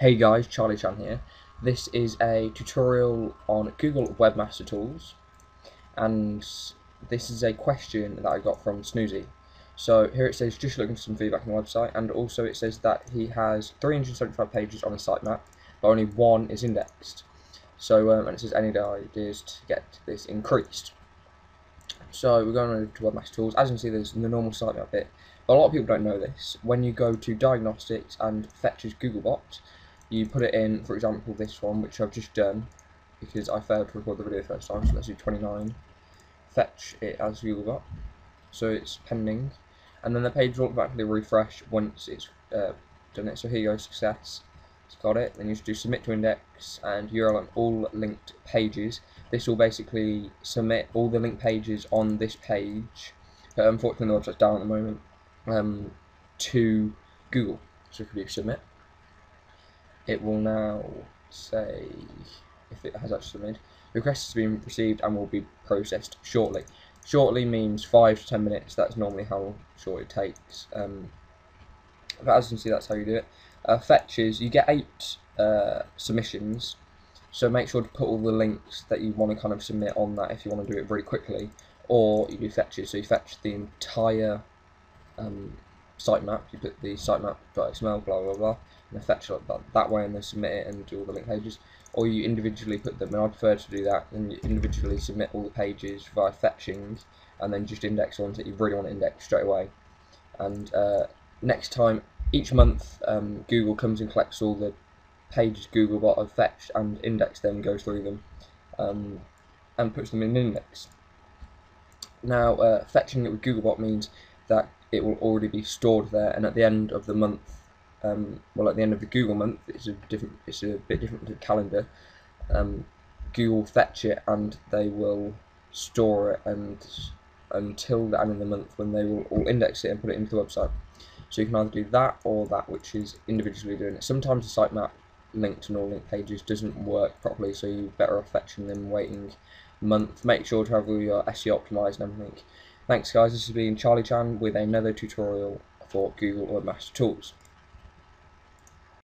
Hey guys, Charlie Chan here. This is a tutorial on Google Webmaster Tools and this is a question that I got from Snoozy. So here it says just looking for some feedback on the website and also it says that he has 375 pages on the sitemap but only one is indexed. So um, and it says any ideas to get this increased. So we're going over to Webmaster Tools. As you can see there's the normal sitemap bit but a lot of people don't know this. When you go to diagnostics and fetches Googlebot you put it in, for example, this one, which I've just done, because I failed to record the video first time, so let's do 29, fetch it as Googlebot, so it's pending, and then the page will automatically refresh once it's uh, done it, so here you go, success, it's got it, then you just do submit to index, and URL on all linked pages, this will basically submit all the linked pages on this page, but unfortunately the website's down at the moment, um, to Google, so if you do submit, it will now say if it has actually submitted. Request has been received and will be processed shortly. Shortly means 5 to 10 minutes, that's normally how short it takes. Um, but as you can see, that's how you do it. Uh, fetches, you get 8 uh, submissions, so make sure to put all the links that you want to kind of submit on that if you want to do it very quickly. Or you do fetches, so you fetch the entire um, sitemap, you put the sitemap.xml, blah blah blah, and fetch like that, that way and then submit it and do all the link pages. Or you individually put them, and I prefer to do that, and you individually submit all the pages via fetching, and then just index ones that you really want to index straight away. And uh, next time, each month, um, Google comes and collects all the pages Googlebot have fetched and index them, goes through them, um, and puts them in an index. Now, uh, fetching it with Googlebot means that it will already be stored there, and at the end of the month, um, well, at the end of the Google month, it's a different, it's a bit different to calendar. Um, Google fetch it, and they will store it, and until the end of the month, when they will all index it and put it into the website. So you can either do that or that, which is individually doing it. Sometimes the sitemap linked to all link pages doesn't work properly, so you're better off fetching them waiting month. Make sure to have all your SEO optimized and everything. Thanks guys, this has been Charlie Chan with another tutorial for Google Webmaster Tools.